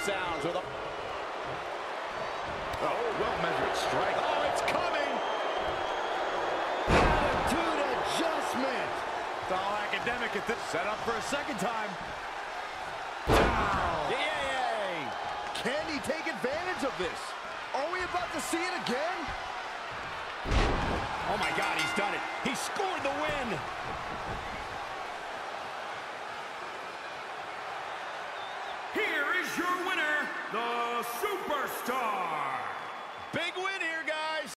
sounds with a... Oh, well-measured strike. Oh, it's coming! Attitude adjustment. It's all academic at this. Set up for a second time. Down. Yay! Can he take advantage of this? Are we about to see it again? Oh my God, he's done it. He scored the win. Here is your superstar. Big win here, guys.